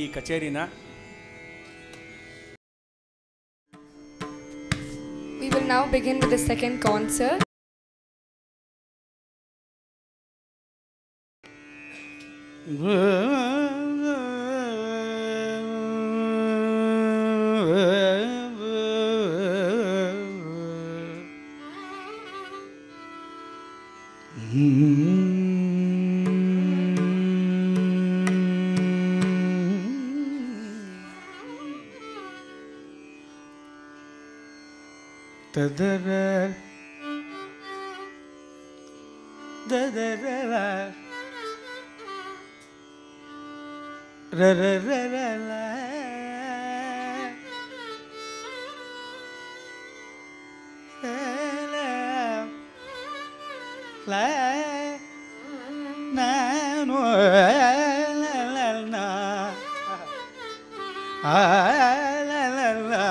ಈ ಕಚೇರಿನ We will now begin with the second concert. da da da da ra ra ra ra ra la na no la la la la la la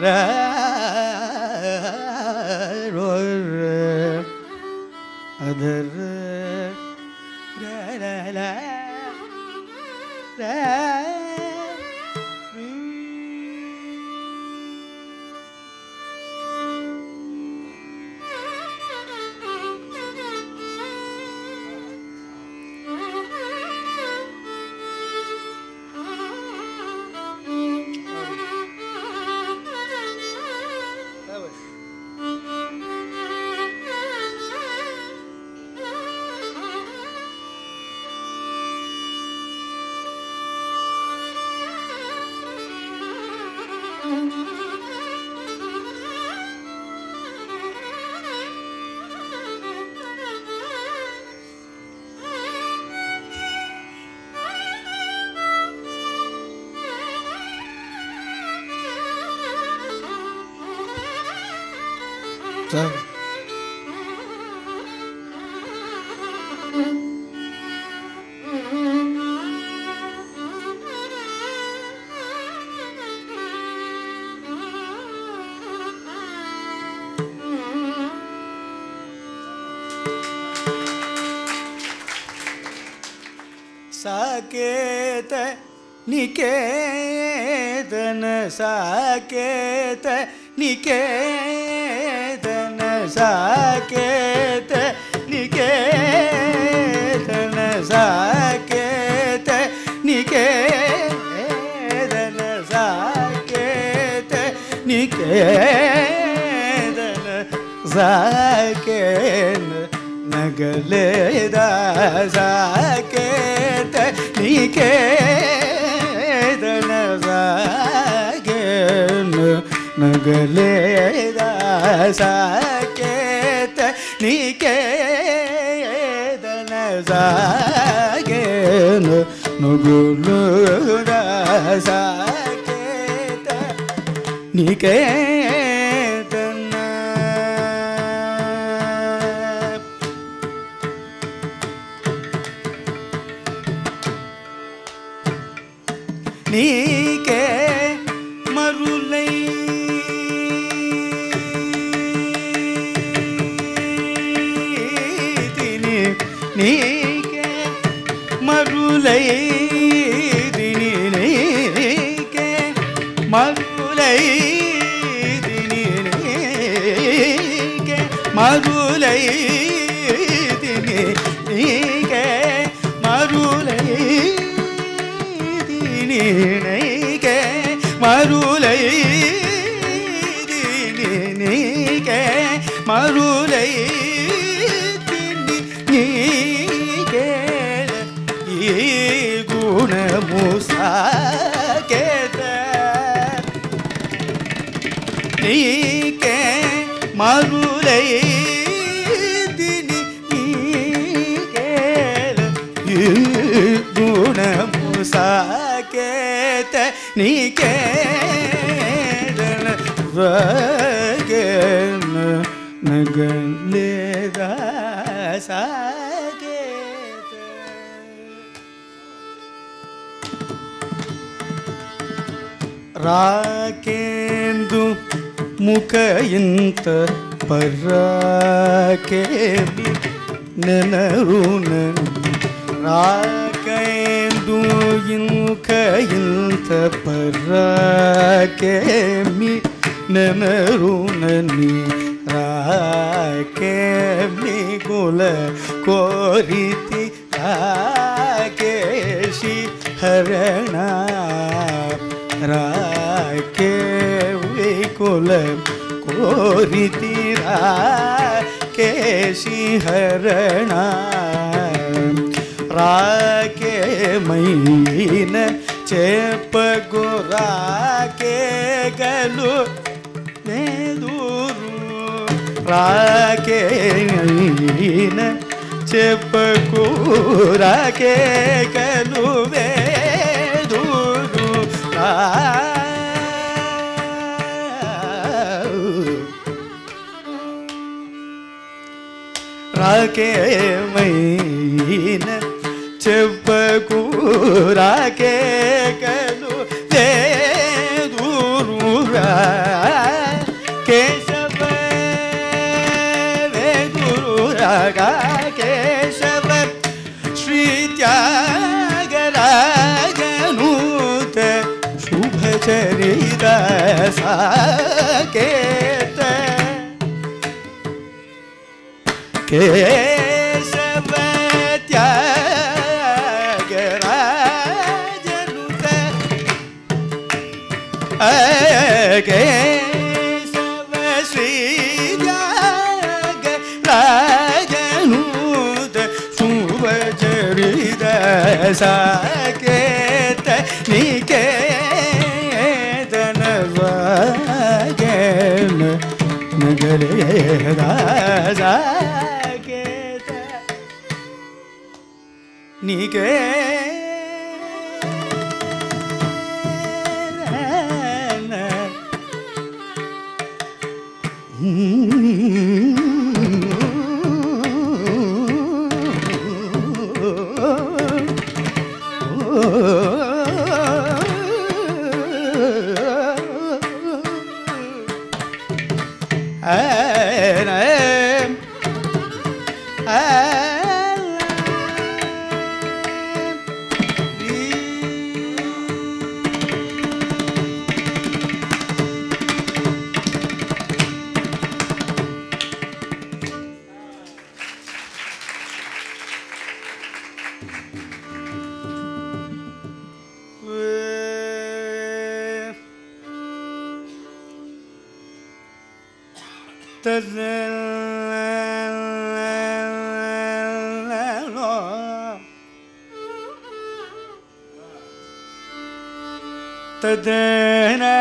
rồi rồi तब साकेत निकेतन साकेत निकेत ಸಾಕೇತ ನಿಕೇತನ ಸಾಕೇತ ನಿಕೇತನ ಸಾಕೇತ ನಿಕೇತನ ಸಾಕೇನ ನಗಲೇದ ಸಾಕೇತ ನಿಕೇತನ ಸಾಕೇನ ಮಗಲೇ ಸಾಕೇತ ನಿಕೇದನ ಸಾಗೇನು ನುಗುಲು ಸಾಕೇತ ನಿಕೇತನ ನಿಕೇ ಮರುಳೈ ದಿನಿ ನೀಕೇಲ ಈ ಗುಣ ಮುಸಾಕೇತ ನೀಕೆ ನಗಲೇದ ಸಾಕೇತ ರಾಕೇಂದು ಮುಖ ಇಂತ براكب ننرون راكيندو ينكاين تبراكب ننرونني راكب نقول كوريتي راكشي هرنا راكب نقول كوريتي ಕೇಶಿಹರಣ ರಾಕೆ ಮೈನ ಚೇಪ ಗುರಾಕೆಗಲು ಮೇದೂರು ರಾಕೆ ಮೈನ ಚೇಪ ಗುರಾಕೆಗಲು ಮೇದೂರು ರಾ రాకే మైన చెప్పకు రాకే కలు వేదురు కేశవ వేదురు రాగా కేశవ శ్రీ త్యాగరాజనూత శుభచరిత ಕೇಶವ ತ್ಯಾಗ ರಾಜನುತ ಕೇಶವ ಶ್ರೀ ಜಾಗ ರಾಜನುತ ಶುಭ ಚರಿದ ಸಾಕೇತ ನಿಕೇತನವ ಗಣ ನಗರ ರಾಜಾ 你给 Taddeh, taddeh.